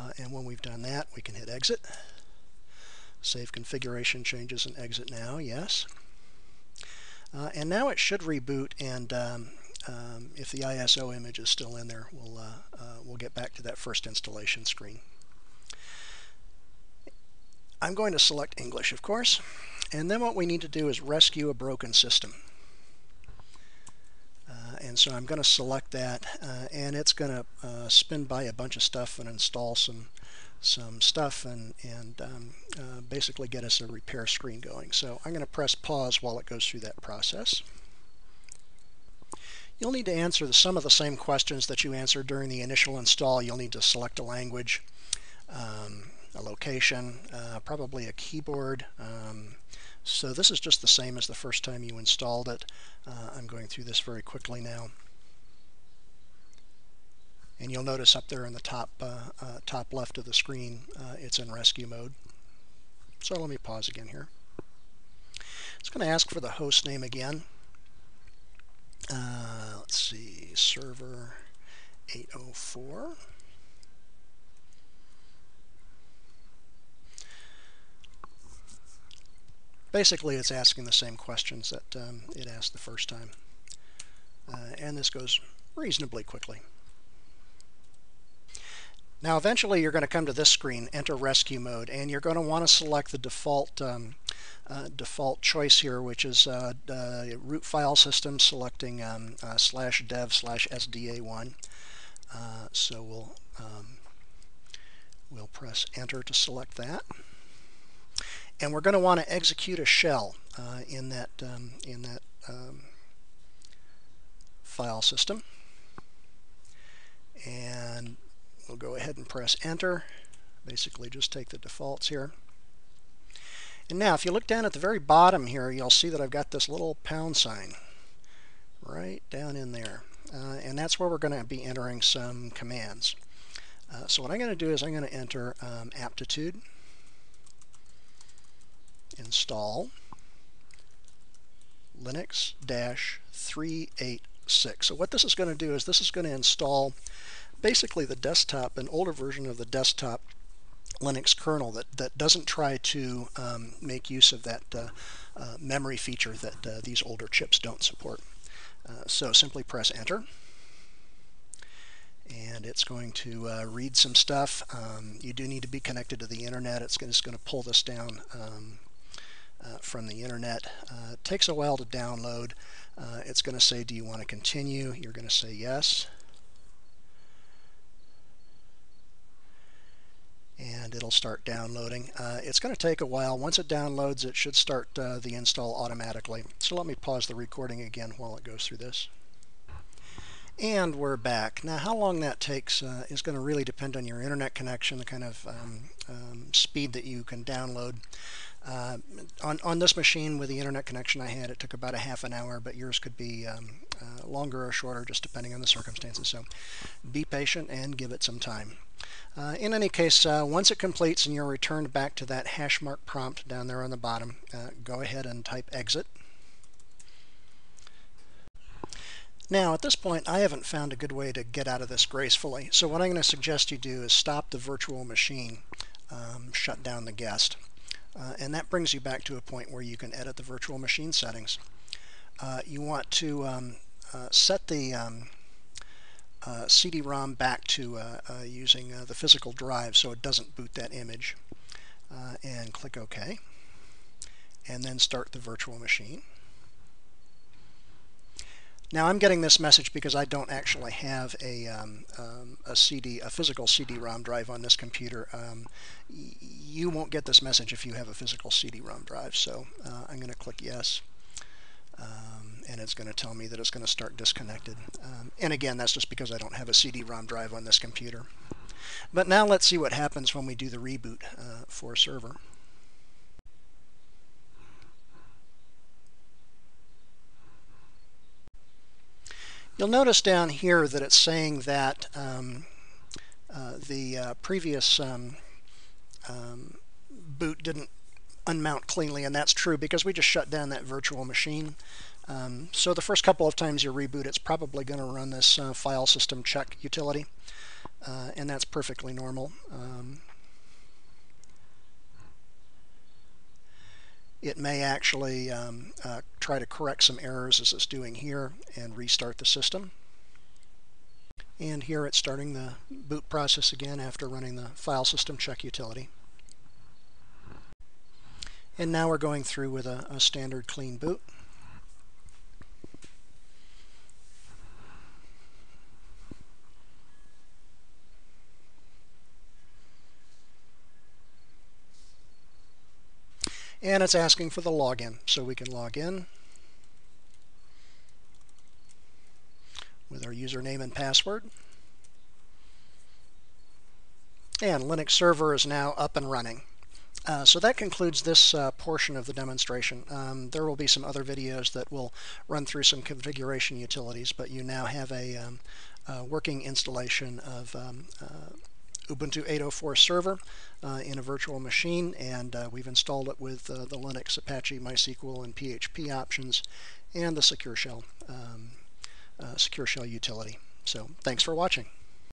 Uh, and when we've done that, we can hit exit. Save configuration changes and exit now, yes. Uh, and now it should reboot and um, um, if the ISO image is still in there, we'll, uh, uh, we'll get back to that first installation screen. I'm going to select English, of course, and then what we need to do is rescue a broken system. And so I'm going to select that, uh, and it's going to uh, spin by a bunch of stuff and install some some stuff and, and um, uh, basically get us a repair screen going. So I'm going to press pause while it goes through that process. You'll need to answer some of the same questions that you answered during the initial install. You'll need to select a language, um, a location, uh, probably a keyboard. Um, so this is just the same as the first time you installed it. Uh, I'm going through this very quickly now. And you'll notice up there in the top, uh, uh top left of the screen, uh, it's in rescue mode. So let me pause again here. It's going to ask for the host name again. Let's see, server 804. Basically, it's asking the same questions that um, it asked the first time. Uh, and this goes reasonably quickly. Now eventually you're going to come to this screen, enter rescue mode, and you're going to want to select the default um, uh, default choice here, which is uh, uh, root file system selecting um, uh, slash dev slash sda1. Uh, so we'll um, we'll press enter to select that, and we're going to want to execute a shell uh, in that um, in that um, file system, and We'll go ahead and press enter. Basically just take the defaults here. And now if you look down at the very bottom here, you'll see that I've got this little pound sign right down in there. Uh, and that's where we're going to be entering some commands. Uh, so what I'm going to do is I'm going to enter um, aptitude, install Linux-386. So what this is going to do is this is going to install basically the desktop, an older version of the desktop Linux kernel that, that doesn't try to um, make use of that uh, uh, memory feature that uh, these older chips don't support. Uh, so simply press enter and it's going to uh, read some stuff. Um, you do need to be connected to the internet. It's just going to pull this down um, uh, from the internet. it takes a while to download. it's going to say, do you want to continue? You're going to say yes. and it'll start downloading. Uh, it's going to take a while. Once it downloads, it should start uh, the install automatically. So let me pause the recording again while it goes through this. And we're back. Now how long that takes uh, is going to really depend on your internet connection, the kind of um, um, speed that you can download. Uh, on, on this machine with the internet connection I had, it took about a half an hour, but yours could be um, uh, longer or shorter just depending on the circumstances. So be patient and give it some time. Uh, in any case, uh, once it completes and you're returned back to that hash mark prompt down there on the bottom, uh, go ahead and type exit. Now, at this point, I haven't found a good way to get out of this gracefully. So what I'm going to suggest you do is stop the virtual machine, um, shut down the guest. Uh, and that brings you back to a point where you can edit the virtual machine settings. Uh, you want to um, uh, set the um, uh, CD-ROM back to uh, using the physical drive so it doesn't boot that image and click OK and then start the virtual machine. Now I'm getting this message because I don't actually have a, um, um, a CD, a physical CD-ROM drive on this computer. Um, you won't get this message if you have a physical CD-ROM drive, so uh, I'm going to click yes. Um, and it's going to tell me that it's going to start disconnected. Um, and again, that's just because I don't have a CD-ROM drive on this computer. But now let's see what happens when we do the reboot uh, for a server. You'll notice down here that it's saying that um, uh, the uh, previous um, um, boot didn't unmount cleanly, and that's true because we just shut down that virtual machine. Um, so the first couple of times you reboot, it's probably going to run this uh, file system check utility. uh, and that's perfectly normal. Um, it may actually um, uh, try to correct some errors as it's doing here and restart the system. And here it's starting the boot process again after running the file system check utility. And now we're going through with a, a standard clean boot. And it's asking for the login, so we can log in with our username and password. And Linux server is now up and running. Uh, so that concludes this uh, portion of the demonstration. Um, there will be some other videos that will run through some configuration utilities, but you now have a, um, a working installation of um, uh, Ubuntu 8.04 server uh, in a virtual machine, and uh, we've installed it with uh, the Linux, Apache, MySQL, and PHP options, and the Secure Shell, um, Uh, secure Shell utility. So thanks for watching.